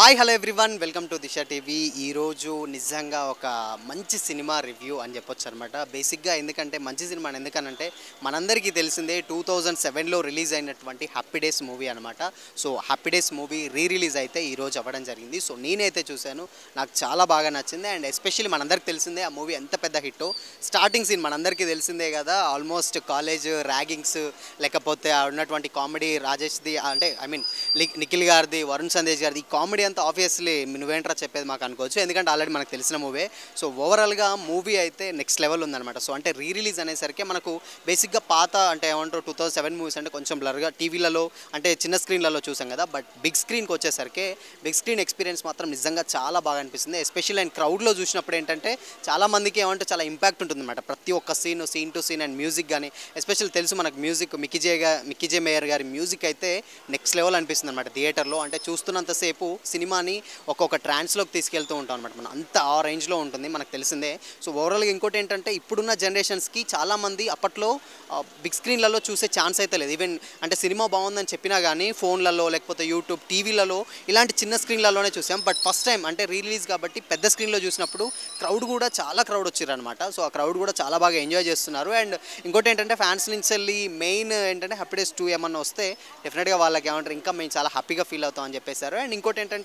Hi hello everyone welcome to Disha TV ఈరోజు నిజంగా ఒక మంచి సినిమా రివ్యూ అని చెప్పొచ్చు అనమాట బేసిక్గా ఎందుకంటే మంచి సినిమా ఎందుకనంటే మనందరికీ తెలిసిందే టూ థౌజండ్ సెవెన్లో రిలీజ్ అయినటువంటి హ్యాపీ డేస్ మూవీ అనమాట so Happy Days movie re release అయితే ఈరోజు అవ్వడం జరిగింది. సో నేనైతే చూశాను. నాకు చాలా బాగా నచ్చింది. అండ్ ఎస్పెషల్లీ మనందరికీ తెలిసిందే ఆ మూవీ ఎంత పెద్ద హిట్ స్టార్టింగ్ సీన్ మనందరికీ తెలిసిందే కదా ఆల్మోస్ట్ కాలేజ్ ర్యాగింగ్స్ లేకపోతే ఆ ఉన్నటువంటి కామెడీ రాజేష్ది అంటే ఐ మీన్ నిఖిల్ గారిది వరుణ్ సందేశ్ గారిది కామెడీ అంత ఆబ్వియస్లీ నువ్వేంట్రా చెప్పేది మాకు అనుకోవచ్చు. ఎందుకంటే ఆల్రెడీ మనకు తెలిసిన మూవీ. సో ఓవరాల్గా మూవీ అయితే నెక్స్ట్ లెవెల్ ఉందన్నమాట. సో అంటే రీ రిలీజ్ అనేసరికి మనకు బేసిక్గా పాత అంటే ఏమంటారు టూ థౌసండ్ సెవెన్ మూవీస్ అంటే కొంచెం బ్లర్గా టీవీలలో అంటే చిన్న స్క్రీన్లలో చూసాం కదా. బట్ బిగ్ స్క్రీన్కి వచ్చేసరికి బిగ్ స్క్రీన్ ఎక్స్పీరియన్స్ మాత్రం నిజంగా చాలా బాగా అనిపిస్తుంది. ఎస్పెషల్లీ అండ్ క్రౌడ్లో చూసినప్పుడు ఏంటంటే చాలా మందికి ఏమంటే చాలా ఇంపాక్ట్ ఉంటుంది అనమాట ప్రతి ఒక్క scene scene to scene and music కానీ ఎస్పెషల్ తెలుసు మనకు music Mickey J Mickey J Meyer గారి మ్యూజిక్ అయితే నెక్స్ట్ లెవెల్ అనిపిస్తుంది అనమాట థియేటర్లో అంటే చూస్తున్నంతసేపు సినిమాని ఒక్కొక్క ట్రాన్స్లోకి తీసుకెళ్తూ ఉంటాం అనమాట మనం అంత ఆ రేంజ్లో ఉంటుంది మనకు తెలిసిందే. సో ఓవరాల్గా ఇంకోటి ఏంటంటే ఇప్పుడున్న జనరేషన్స్కి చాలామంది అప్పట్లో బిగ్ స్క్రీన్లలో చూసే ఛాన్స్ అయితే లేదు. ఈవెన్ అంటే సినిమా బాగుందని చెప్పినా కానీ ఫోన్లలో లేకపోతే యూట్యూబ్ టీవీలలో ఇలాంటి చిన్న స్క్రీన్లలోనే చూసాం. బట్ ఫస్ట్ టైం అంటే రిలీజ్ కాబట్టి పెద్ద స్క్రీన్లో చూసినప్పుడు క్రౌడ్ కూడా చాలా క్రౌడ్ వచ్చారనమాట సో ఆ క్రౌడ్ కూడా చాలా బాగా ఎంజాయ్ చేస్తున్నారు. అండ్ ఇంకోటి ఏంటంటే ఫ్యాన్స్ నుంచి వెళ్ళి మెయిన్ ఏంటంటే హ్యాపీ డేస్ టూ ఏమన్నా వస్తే డెఫినెట్గా వాళ్ళకి ఏమంటారు ఇంకా మేము చాలా హ్యాపీగా ఫీల్ అవుతాం అని చెప్పేశారు. అండ్ ఇంకోటి ఏంటంటే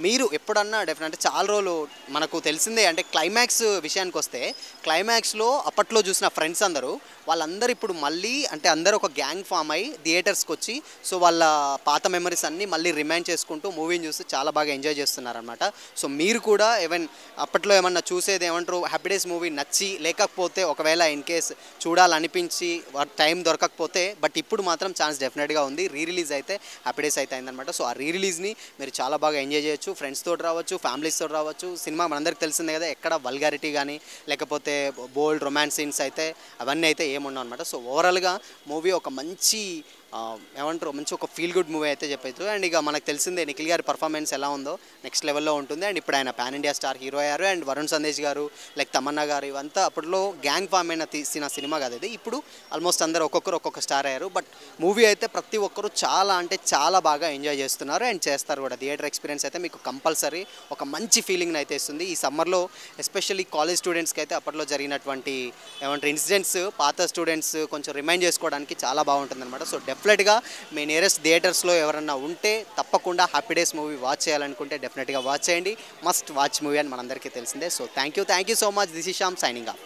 మీరు ఎప్పుడన్నా డెఫినెట్ చాలా రోజులు మనకు తెలిసిందే అంటే క్లైమాక్స్ విషయానికి వస్తే క్లైమాక్స్లో అప్పట్లో చూసిన ఫ్రెండ్స్ అందరూ వాళ్ళందరూ ఇప్పుడు మళ్ళీ అంటే అందరూ ఒక గ్యాంగ్ ఫామ్ అయ్యి థియేటర్స్కి వచ్చి సో వాళ్ళ పాత మెమరీస్ అన్నీ మళ్ళీ రిమైండ్ చేసుకుంటూ మూవీని చూసి చాలా బాగా ఎంజాయ్ చేస్తున్నారనమాట సో మీరు కూడా ఈవెన్ అప్పట్లో ఏమన్నా చూసేది ఏమంటారు హ్యాపీ డేస్ మూవీ నచ్చి లేకపోతే ఒకవేళ ఇన్ కేస్ చూడాలనిపించి టైం దొరకకపోతే బట్ ఇప్పుడు మాత్రం ఛాన్స్ డెఫినెట్గా ఉంది. రీ రిలీజ్ అయితే హ్యాపీ డేస్ అయితే అయిందనమాట సో ఆ రీ రిలీజ్ని మీరు చాలా బాగా ఎంజాయ్ చేయొచ్చు ఫ్రెండ్స్ తోటి రావచ్చు ఫ్యామిలీస్ తోటి రావచ్చు. సినిమా మనందరికి తెలిసిందే కదా ఎక్కడ వల్గారిటీ కానీ లేకపోతే బోల్డ్ రొమాన్స్ సీన్స్ అయితే అవన్నీ అయితే ఏముండవు అనమాట సో ఓవరాల్గా మూవీ ఒక మంచి Um, ఏమంటారు మంచి ఒక ఫీల్ గుడ్ మూవీ అయితే చెప్పచ్చు. అండ్ ఇక మనకు తెలిసిందే నిఖిల్ గారి పర్ఫార్మెన్స్ ఎలా ఉందో నెక్స్ట్ లెవెల్లో ఉంటుంది. అండ్ ఇప్పుడు ఆయన పాన్ ఇండియా స్టార్ హీరో అయ్యారు. అండ్ వరుణ్ సందేశ్ గారు లైక్ తమన్నా గారు ఇవంతా అప్పట్లో గ్యాంగ్ ఫామ్ అయిన తీసిన సినిమా కదా ఇది. ఇప్పుడు ఆల్మోస్ట్ అందరు ఒక్కొక్కరు ఒక్కొక్క స్టార్ అయ్యారు. బట్ మూవీ అయితే ప్రతి ఒక్కరు చాలా అంటే చాలా బాగా ఎంజాయ్ చేస్తున్నారు. అండ్ చేస్తారు కూడా. థియేటర్ ఎక్స్పీరియన్స్ అయితే మీకు కంపల్సరీ ఒక మంచి ఫీలింగ్ అయితే ఇస్తుంది. ఈ సమ్మర్లో ఎస్పెషల్లీ కాలేజ్ స్టూడెంట్స్కి అయితే అప్పట్లో జరిగినటువంటి ఏమంటారు ఇన్సిడెంట్స్ పాత స్టూడెంట్స్ కొంచెం రిమైండ్ చేసుకోవడానికి చాలా బాగుంటుంది అనమాట సో డెఫినెట్గా మీ నియరెస్ట్ థియేటర్స్లో ఎవరన్నా ఉంటే తప్పకుండా హ్యాపీ డేస్ మూవీ వాచ్ చేయాలనుకుంటే డెఫినెట్గా వాచ్ చేయండి. మస్ట్ వాచ్ మూవీ అని మనందరికీ తెలిసిందే. So thank you thank you so much this is Shyam signing off